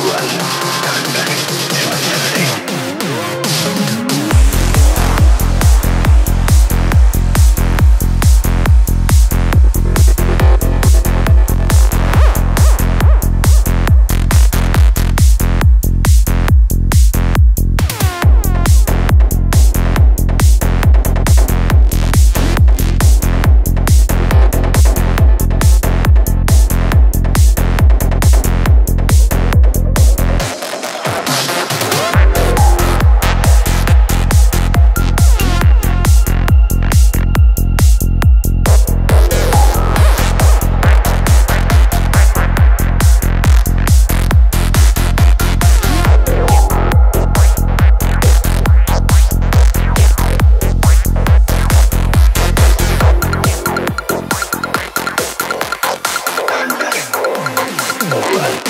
to us, back. Go, run.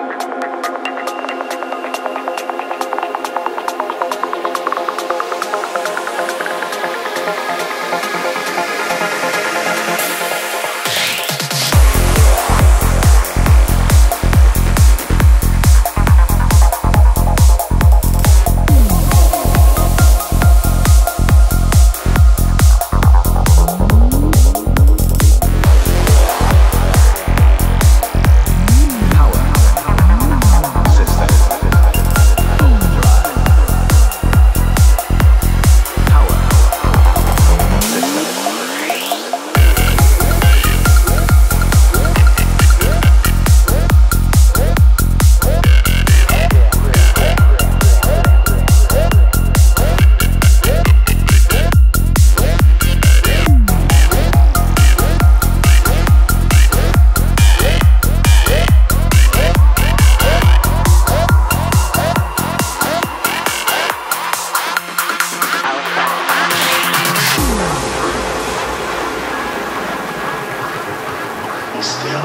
still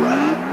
love.